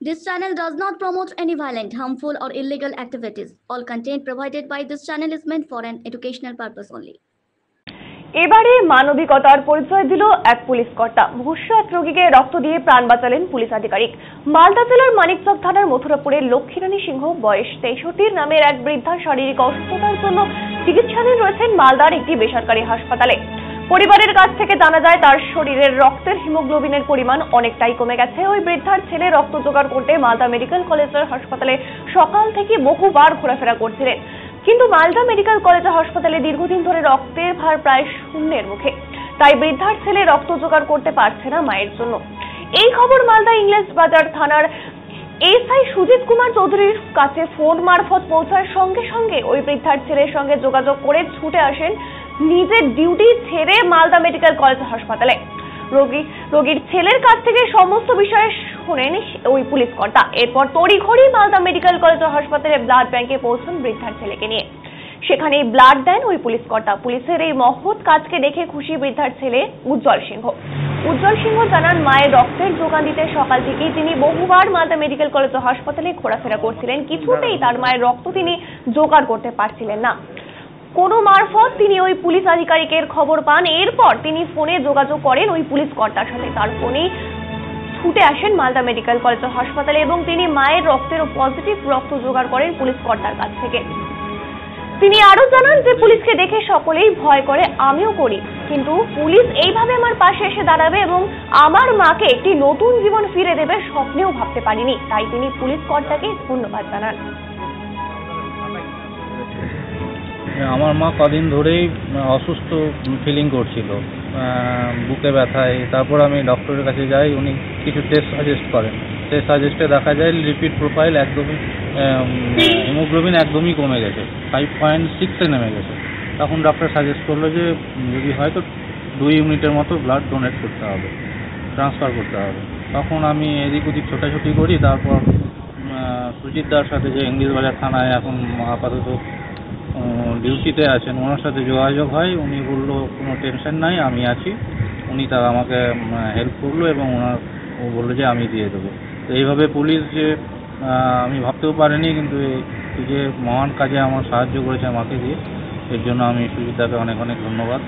This channel does not promote any violent, harmful, or illegal activities. All content provided by this channel is meant for an educational purpose only. এবারে মানবিকতার পরিচয় দিল এক police কর্তা ভূষাত রোগীকে রক্ত দিয়ে প্রাণ বাঁচালেন পুলিশ আধিকারিক মালদা জেলার মানিকচক থানার মথুরাপুরের লক্ষ্মীরানী সিংহ বয়স তেষট্টির নামের এক বৃদ্ধা শারীরিক অসুস্থতার জন্য চিকিৎসাধীন রয়েছেন মালদার একটি বেসরকারি হাসপাতালে পরিবারের কাছ থেকে জানা যায়, তার শরীরের রক্তের হিমোগ্লোবিনের পরিমাণ অনেকটাই কমে গেছে। ওই বৃদ্ধার ছেলে রক্ত জোগাড় করতে মালদা মেডিকেল কলেজের হাসপাতালে সকাল থেকে বহুবার ঘোরাফেরা করছিলেন। কিন্তু মালদা মেডিকেল কলেজ হাসপাতালে দীর্ঘদিন ধরে রক্তের ভার প্রায় শূন্যের মুখে। তাই বৃদ্ধার ছেলে রক্ত জোগাড় করতে পারছে না মায়ের জন্য। এই খবর মালদা ইংলিশ বাজার থানার এসআই সুজিত কুমার চৌধুরীর কাছে ফোন মারফত পৌঁছার সঙ্গে সঙ্গে ওই বৃদ্ধার ছেলের সঙ্গে যোগাযোগ করে ছুটে আসেন নিজের ডিউটি ছেড়ে মালদা মেডিকেল কলেজ হাসপাতালে। রোগী, রোগীর ছেলের কাছ থেকে সমস্ত বিষয়ে শুনেন ওই পুলিশ কর্তা। এরপর তড়িঘড়ি মালদা মেডিকেল কলেজ হাসপাতালে ব্লাড ব্যাংকে পৌঁছন বৃদ্ধার ছেলেকে নিয়ে। সেখানেই ব্লাড দেন ওই পুলিশ কর্তা। পুলিশের এই মহৎ কাজকে দেখে খুশি বৃদ্ধার ছেলে উজ্জ্বল সিংহ। উজ্জ্বল সিংহ জানান, মায়ের রক্তের যোগান দিতে সকাল থেকেই তিনি বহুবার মালদা মেডিকেল কলেজ হাসপাতালে ঘোরাফেরা করছিলেন। কিছুতেই তার মায়ের রক্ত তিনি জোগাড় করতে পারছিলেন না। কোনো মারফত তিনি ওই পুলিশ আধিকারিকের খবর পান। এরপর তিনি ফোনে যোগাযোগ করেন ওই পুলিশ কর্তার সাথে। তার ফোনেই ছুটে আসেন মালদা মেডিকেল কলেজ হাসপাতালে এবং তিনি মায়ের রক্তের পজিটিভ রক্ত জোগাড় করেন পুলিশ কর্তার কাছ থেকে। তিনি আরও জানান যে, পুলিশকে দেখে সকলেই ভয় করে, আমিও করি। কিন্তু পুলিশ এইভাবে আমার পাশে এসে দাঁড়াবে এবং আমার মাকে একটি নতুন জীবন ফিরে দেবে স্বপ্নেও ভাবতে পারিনি। তাই তিনি পুলিশ কর্তাকে ধন্যবাদ জানান। আমার মা কদিন ধরেই অসুস্থ ফিলিং করছিল বুকে ব্যথায়। তারপর আমি ডক্টরের কাছে যাই উনি কিছু টেস্ট সাজেস্ট করেন। টেস্ট সাজেস্টে দেখা যায় লিপিড প্রোফাইল একদমই হিমোগ্লোবিন একদমই কমে গেছে ফাইভ পয়েন্ট সিক্সে নেমে গেছে। তখন ডক্টর সাজেস্ট করল যে যদি হয় তো দুই ইউনিটের মতো ব্লাড ডোনেট করতে হবে ট্রান্সফার করতে হবে। তখন আমি এদিক ওদিক ছোটাছুটি করি তারপর আহ, সুজিত দার সাথে যে ইংলিশ বাজার থানায় এখন আপাতত ডিউটিতে আছেন, ওনার সাথে যোগাযোগ হয়, উনি বলল, কোনো টেনশন নাই, আমি আছি। উনি তার আমাকে হেল্প করল এবং ওনার, ও বলল যে, আমি দিয়ে দেবো। তো এইভাবে পুলিশ যে আমি ভাবতেও পারিনি, কিন্তু এই যে মহান কাজে আমার সাহায্য করেছে আমাকে দিয়ে, এর জন্য আমি সুজিতাকে অনেক অনেক ধন্যবাদ।